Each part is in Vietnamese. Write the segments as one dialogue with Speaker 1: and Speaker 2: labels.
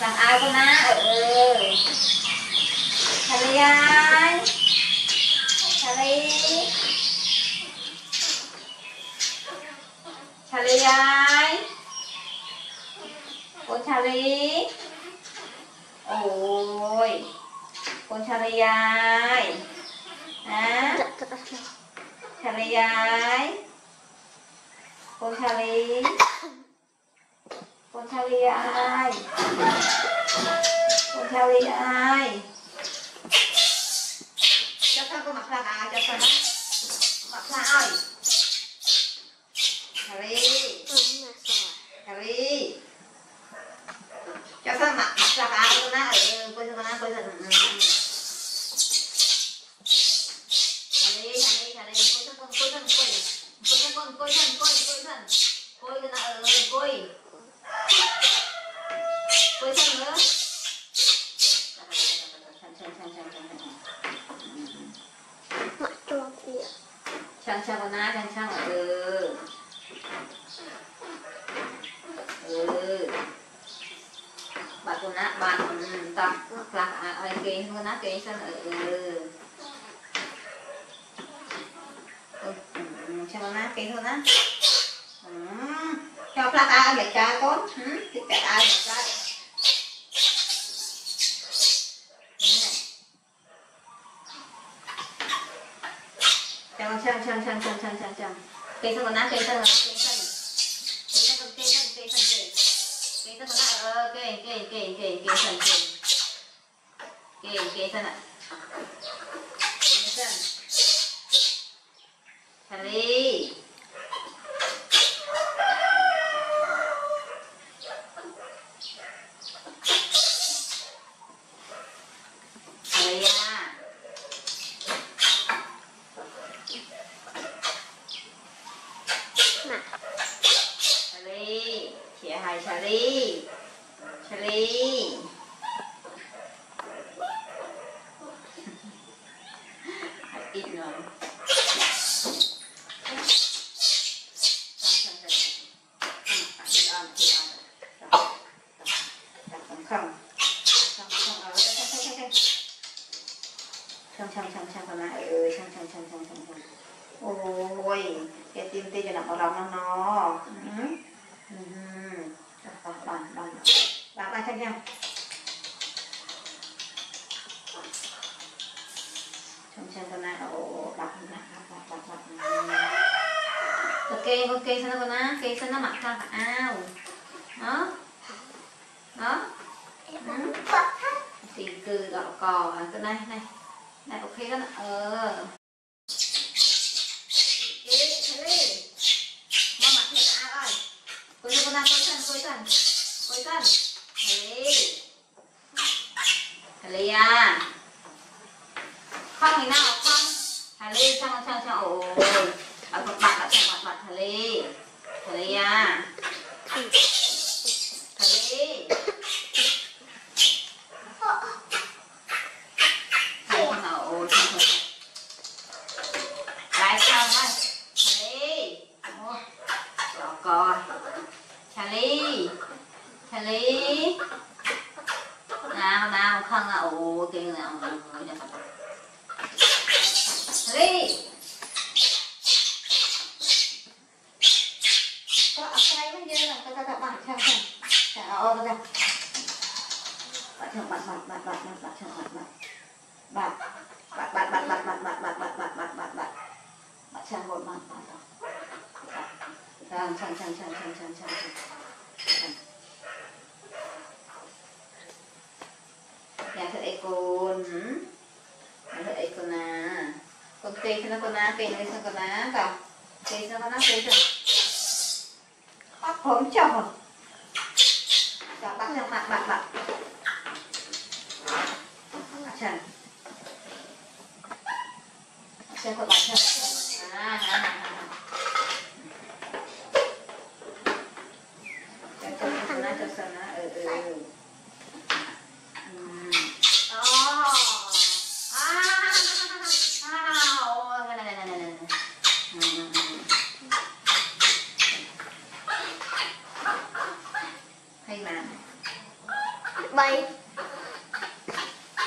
Speaker 1: สั่งอายก็นะเออทะเลยายทะเลทะเลยายคนทะเลโอ้ยคนทะเลยายนะทะเลยายคนทะเล ทะเลยายคนทะเลยายจะาข้ก็หมักละอาเจ้าข้าหมักลาอ้อยทะเลทะเล なちゃんちゃんう ừ bạn cô nát bạn tập là ai kiến cô nát kiến sao ừ. Cho nó nát thôi nát cho plak ai à, để cha con. Ừ, để cha ai à, để cha 锵锵锵锵锵锵！给什么拿？给什么拿？给什么？给什么？给什么？给什么？拿？呃，给给给给给什么？给给什么？给什么？来！three อีกหนึ่งช่างช่างช่างช่างกันนะเออช่างช่างช่างช่างช่างช่างโอ้ยแกติมตีจะหนักกว่าเราเนาะอืมอืมบานบ้าน khác nhau trong chân con này, ồ, đặt, đặt, đặt, đặt, đặt. Ok, ok, sao nó con á, ok, sao nó mặc ra ao Đó. Đó. Thì từ đỏ cò, à, từ này, này. Này, ok đó, ờ. Cô cho con ra coi thân, coi thân Coi thân Harry Harry à Không thì nào không Harry sang sang sang ồ Bạn bạn bạn bạn bạn bạn Harry Harry à Harry Sang sang nào ồ sang sang Lại sang thôi Harry Ồ Đỏ coi Charlie Charlie nào nào không à ồ kêu nào Charlie có ở đây mới như là các các bạn theo xem ô ra bạn theo bạn bạn bạn bạn bạn bạn theo bạn bạn bạn bạn bạn bạn bạn bạn bạn bạn bạn bạn bạn bạn bạn một bạn bạn nhà thật ấy cồn nhà thật ấy cồn à cồn cây cho nó cồn á cây nó cồn á vào. Cây cho nó cồn á cây rồi bắt phớm chồng cho bắt lên mặt bạn bạn trần trần của bạn trần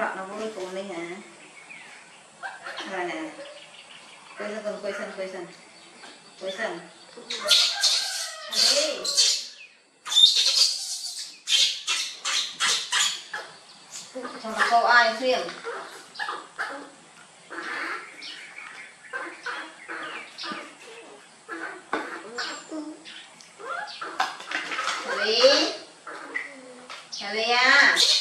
Speaker 1: Krok nó vui của mình hả? Rồi này Quay sân cùng, quay sân, quay sân Quay sân Hãy Thằng cô ai xuyên Hãy subscribe cho kênh Ghiền Mì Gõ Để không bỏ lỡ những video hấp dẫn à.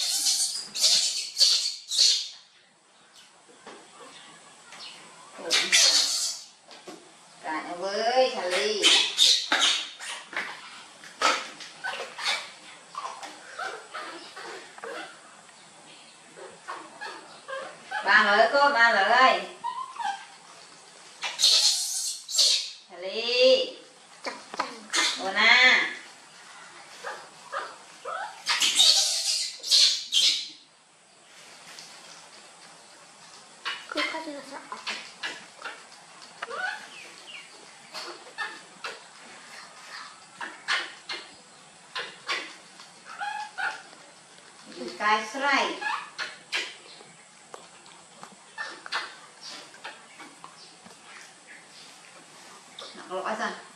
Speaker 1: มาเลยก็มาเลยฮลีจ
Speaker 2: ับจัง
Speaker 1: นา
Speaker 2: คือเขาจะสะอาด
Speaker 1: กายสไลด์ All.